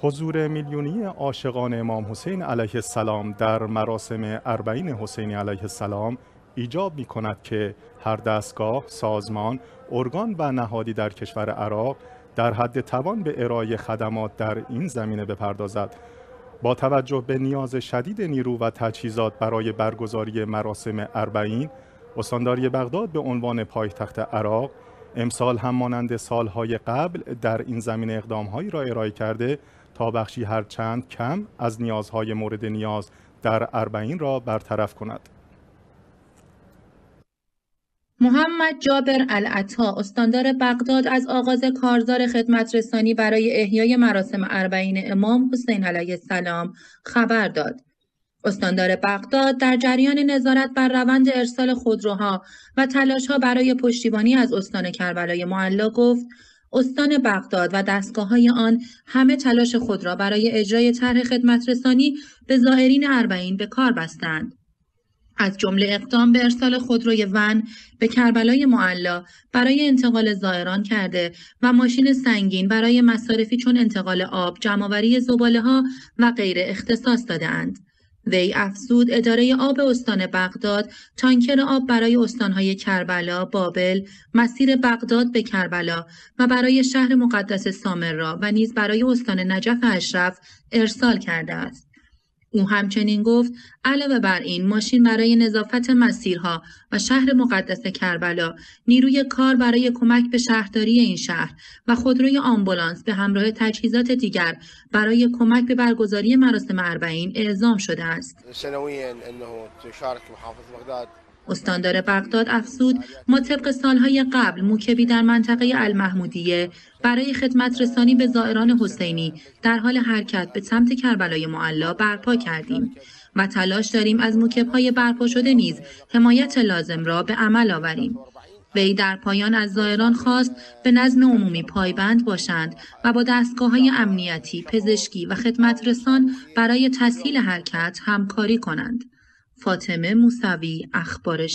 حضور میلیونی عاشقان امام حسین علیه السلام در مراسم اربعین حسینی علیه السلام ایجاب می کند که هر دستگاه، سازمان، ارگان و نهادی در کشور عراق در حد توان به ارائه خدمات در این زمینه بپردازد. با توجه به نیاز شدید نیرو و تجهیزات برای برگزاری مراسم اربعین استانداری بغداد به عنوان پایتخت عراق امسال هم مانند سالهای قبل در این زمین اقدامهایی را ارائه کرده تا بخشی هر چند کم از نیازهای مورد نیاز در اربعین را برطرف کند. محمد جابر العطا استاندار بغداد از آغاز کارزار خدمت رسانی برای احیای مراسم اربعین امام حسین علیه السلام خبر داد. استاندار بغداد در جریان نظارت بر روند ارسال خودروها و تلاشها برای پشتیبانی از استان کربلای معلا گفت استان بغداد و دستگاه های آن همه تلاش خود را برای اجرای طرح خدمت رسانی به زائرین اربعین به کار بستند. از جمله اقدام به ارسال خودروی ون به کربلای معلا برای انتقال زائران کرده و ماشین سنگین برای مصارفی چون انتقال آب، جمعآوری زباله ها و غیر اختصاص دادهاند. وی افزود اداره آب استان بغداد تانکر آب برای استانهای کربلا، بابل، مسیر بغداد به کربلا و برای شهر مقدس سامرا و نیز برای استان نجف اشرف ارسال کرده است. او همچنین گفت علاوه بر این ماشین برای نظافت مسیرها و شهر مقدس کربلا نیروی کار برای کمک به شهرداری این شهر و خودروی آمبولانس به همراه تجهیزات دیگر برای کمک به برگزاری مراسم اربعین اعزام شده است. استاندار بغداد افزود ما طبق سالهای قبل موکبی در منطقه المحمودیه برای خدمت رسانی به زائران حسینی در حال حرکت به سمت کربلای معلا برپا کردیم و تلاش داریم از موکبهای برپا شده نیز حمایت لازم را به عمل آوریم. وی در پایان از زائران خواست به نظم عمومی پایبند باشند و با دستگاه های امنیتی، پزشکی و خدمت رسان برای تسهیل حرکت همکاری کنند. فاطمه موسوی اخبار